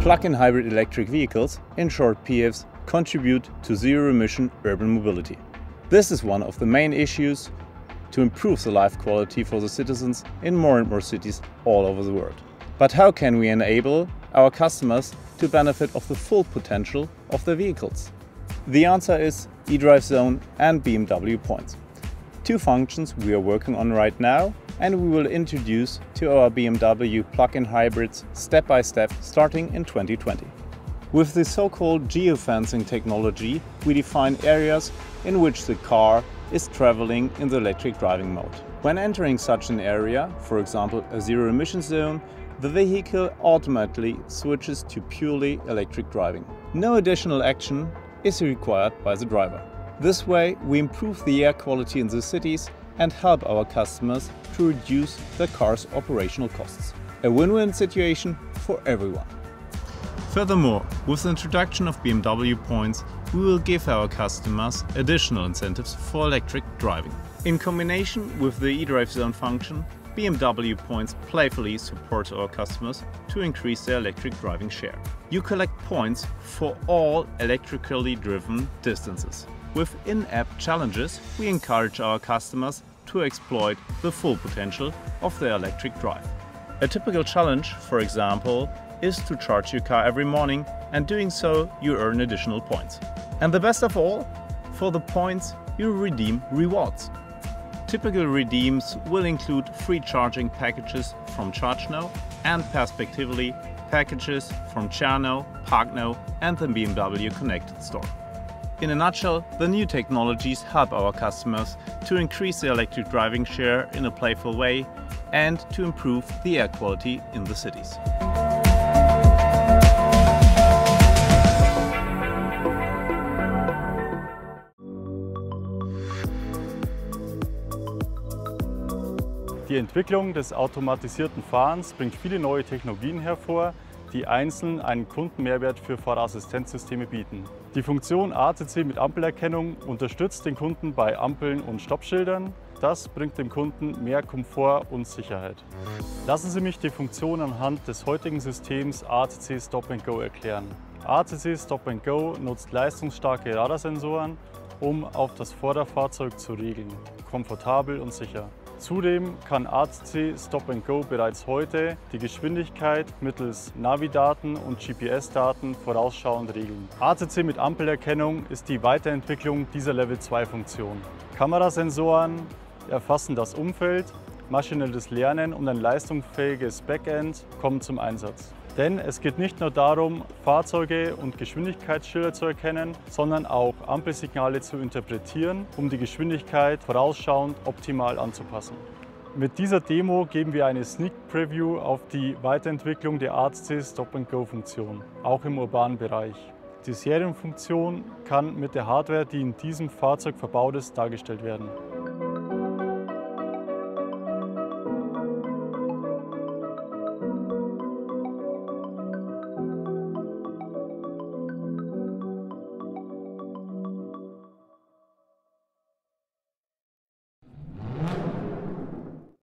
Plug-in hybrid electric vehicles, in short PHEVs, contribute to zero-emission urban mobility. This is one of the main issues to improve the life quality for the citizens in more and more cities all over the world. But how can we enable our customers to benefit of the full potential of their vehicles? The answer is eDrive Zone and BMW Points. Two functions we are working on right now and we will introduce to our BMW plug-in hybrids step by step starting in 2020. With the so-called geofencing technology, we define areas in which the car is traveling in the electric driving mode. When entering such an area, for example a zero emission zone, the vehicle automatically switches to purely electric driving. No additional action is required by the driver. This way we improve the air quality in the cities and help our customers to reduce their car's operational costs. A win-win situation for everyone. Furthermore, with the introduction of BMW points, we will give our customers additional incentives for electric driving. In combination with the eDrive Zone function, BMW points playfully support our customers to increase their electric driving share. You collect points for all electrically driven distances. With in-app challenges, we encourage our customers to exploit the full potential of their electric drive. A typical challenge, for example, is to charge your car every morning and doing so you earn additional points. And the best of all, for the points you redeem rewards. Typical redeems will include free charging packages from ChargeNow and perspectively packages from CharNow, ParkNow and the BMW Connected Store. In a nutshell, the new technologies help our customers to increase their electric driving share in a playful way and to improve the air quality in the cities. Die Entwicklung des automatisierten Fahrens bringt viele neue Technologien hervor, die einzeln einen Kundenmehrwert für Fahrassistenzsysteme bieten. Die Funktion ACC mit Ampelerkennung unterstützt den Kunden bei Ampeln und Stoppschildern. Das bringt dem Kunden mehr Komfort und Sicherheit. Lassen Sie mich die Funktion anhand des heutigen Systems ACC Stop Go erklären. ACC Stop Go nutzt leistungsstarke Radarsensoren, um auf das Vorderfahrzeug zu regeln, komfortabel und sicher. Zudem kann ACC Stop Go bereits heute die Geschwindigkeit mittels Navidaten und GPS-Daten vorausschauend regeln. ACC mit Ampelerkennung ist die Weiterentwicklung dieser Level 2 Funktion. Kamerasensoren erfassen das Umfeld, maschinelles Lernen und ein leistungsfähiges Backend kommen zum Einsatz. Denn es geht nicht nur darum, Fahrzeuge und Geschwindigkeitsschilder zu erkennen, sondern auch Ampelsignale zu interpretieren, um die Geschwindigkeit vorausschauend optimal anzupassen. Mit dieser Demo geben wir eine Sneak Preview auf die Weiterentwicklung der ACC Stop-and-Go-Funktion, auch im urbanen Bereich. Die Serienfunktion kann mit der Hardware, die in diesem Fahrzeug verbaut ist, dargestellt werden.